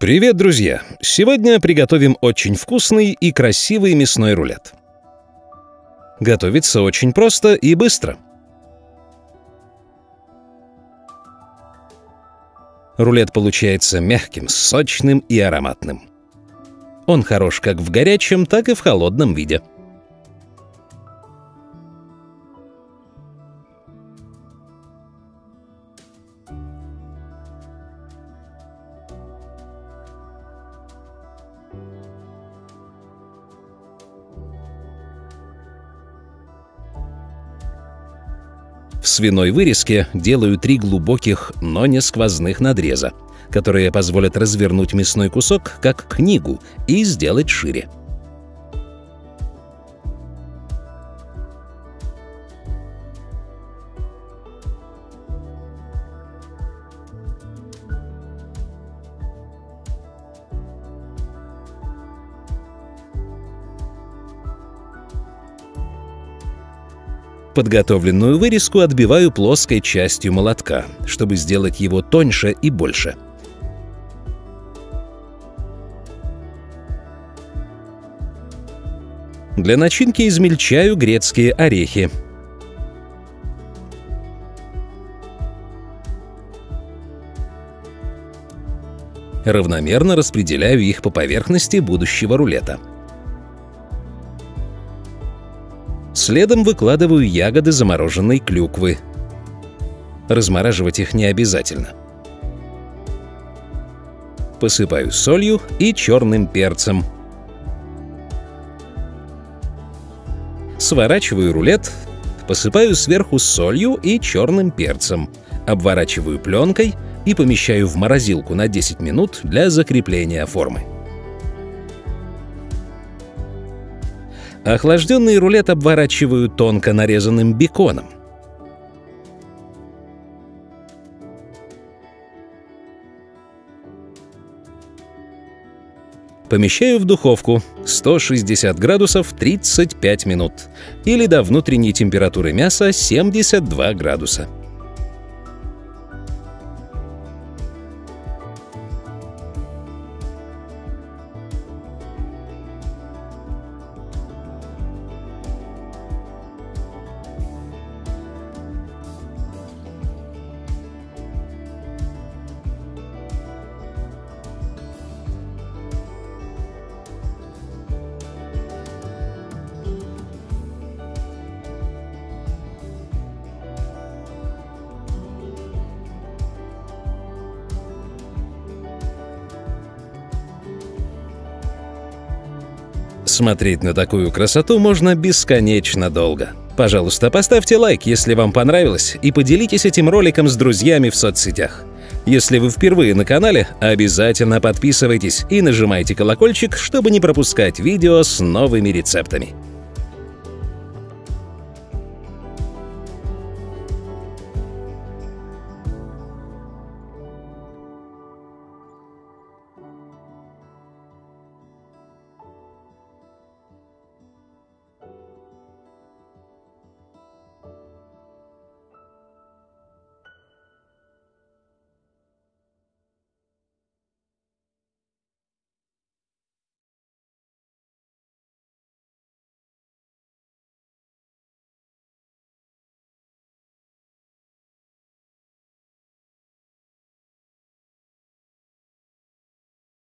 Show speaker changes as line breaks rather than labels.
Привет, друзья! Сегодня приготовим очень вкусный и красивый мясной рулет. Готовится очень просто и быстро. Рулет получается мягким, сочным и ароматным. Он хорош как в горячем, так и в холодном виде. В свиной вырезке делаю три глубоких, но не сквозных надреза, которые позволят развернуть мясной кусок как книгу и сделать шире. Подготовленную вырезку отбиваю плоской частью молотка, чтобы сделать его тоньше и больше. Для начинки измельчаю грецкие орехи. Равномерно распределяю их по поверхности будущего рулета. Следом выкладываю ягоды замороженной клюквы. Размораживать их не обязательно. Посыпаю солью и черным перцем. Сворачиваю рулет, посыпаю сверху солью и черным перцем, обворачиваю пленкой и помещаю в морозилку на 10 минут для закрепления формы. Охлажденный рулет обворачиваю тонко нарезанным беконом. Помещаю в духовку 160 градусов 35 минут или до внутренней температуры мяса 72 градуса. Смотреть на такую красоту можно бесконечно долго. Пожалуйста, поставьте лайк, если вам понравилось, и поделитесь этим роликом с друзьями в соцсетях. Если вы впервые на канале, обязательно подписывайтесь и нажимайте колокольчик, чтобы не пропускать видео с новыми рецептами.